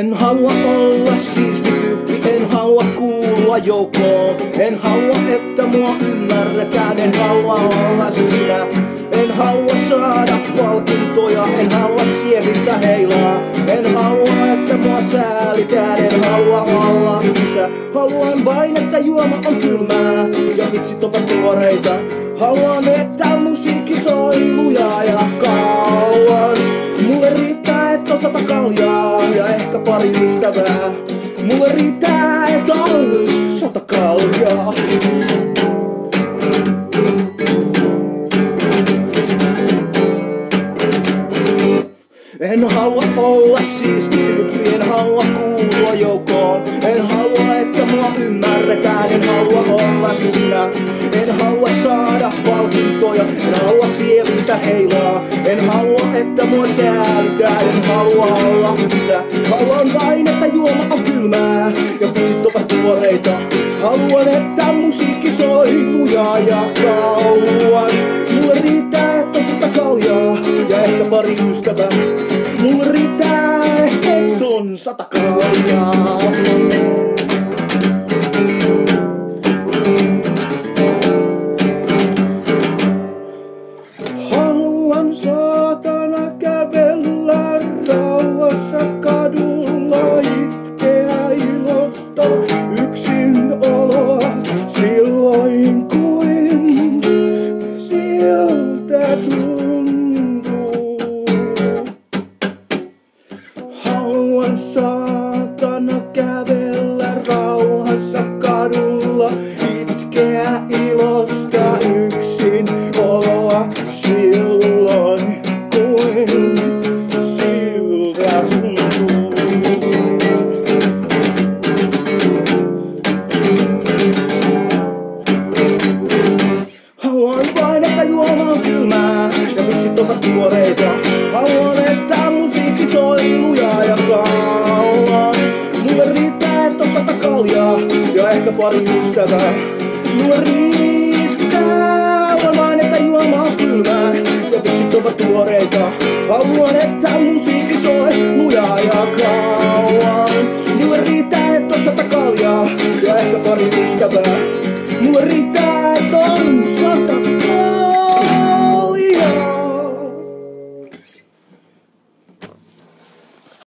En halua olla siisti tyyppi, en halua kuulua joukkoon. En halua, että mua ymmärretään, en halua olla sinä. En halua saada palkintoja, en halua sieviltä heilaa. En halua, että mua säälitään, en halua olla isä. Haluan vain, että juoma on kylmää ja vitsit ovat tuoreita. Haluan, että musiikki soi lujaa ja kauan. Mulle riittää, että on sata kaljaa ja ehkä pari ystävää. Mulle riittää, että on sata kaljaa. En halua olla siisti tyyppi, en halua kuulua sinä. En halua saada palkintoja, en halua sieviltä heilaa. En halua, että mua säälitään, en halua olla isä. Haluan vain, että juoma on kylmää ja vitsit ovat tuoreita. Haluan, että musiikki soi lujaa ja kauan. Mulle riittää, että on kaljaa ja ehkä pari ystävää. Mulle riittää, että on sata kaljaa. Saatana kävellä rauhassa kadulla itkeä ilosta yksin oloa silloin kuin siltä tuntuu. Haluan vain, että juoma on kylmää ja vitsit ovat tuoreita. Että on sata kaljaa ja ehkä pari ystävää. Mulle riittää,